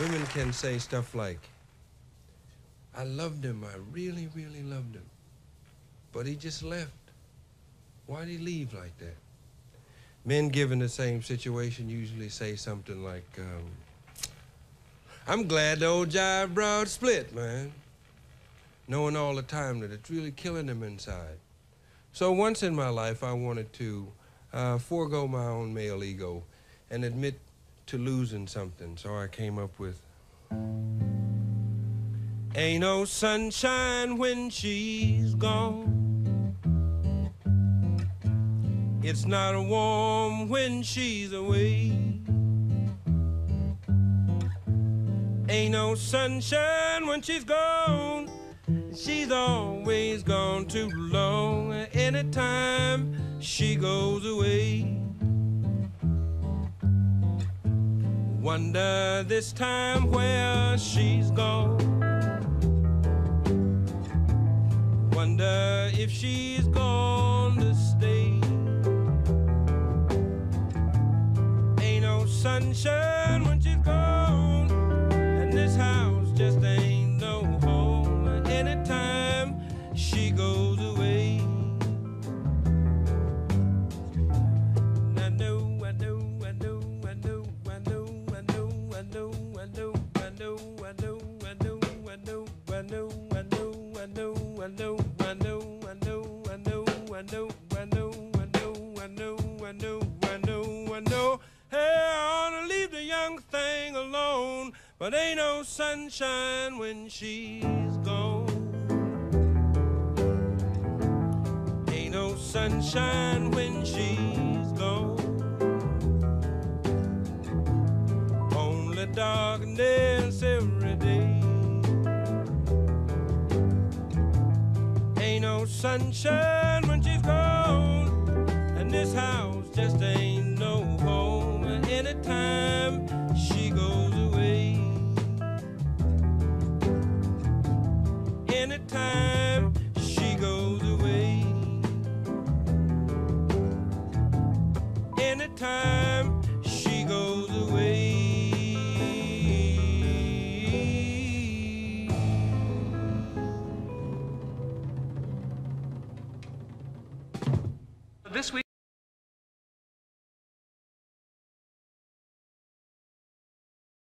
Women can say stuff like, I loved him, I really, really loved him. But he just left. Why'd he leave like that? Men given the same situation usually say something like, um, I'm glad the old jive broad split, man. Knowing all the time that it's really killing them inside. So once in my life, I wanted to uh, forego my own male ego and admit to losing something. So I came up with Ain't no sunshine when she's gone. It's not warm when she's away. Ain't no sunshine when she's gone. She's always gone too long. Anytime she goes away. Wonder this time where she's gone. Wonder if she's gone to stay. Ain't no sunshine when she's gone, and this house just ain't but ain't no sunshine when she's gone. Ain't no sunshine when she's gone. Only darkness sunshine when she's gone. And this house just ain't no home. Anytime she goes away, anytime she goes away, anytime. This week.